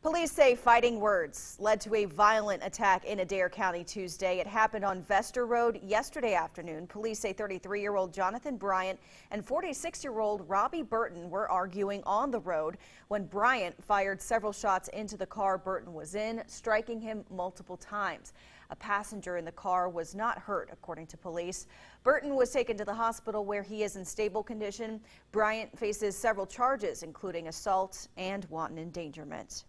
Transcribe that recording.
Police say fighting words led to a violent attack in Adair County Tuesday. It happened on Vester Road yesterday afternoon. Police say 33-year-old Jonathan Bryant and 46-year-old Robbie Burton were arguing on the road when Bryant fired several shots into the car Burton was in, striking him multiple times. A passenger in the car was not hurt, according to police. Burton was taken to the hospital where he is in stable condition. Bryant faces several charges, including assault and wanton endangerment.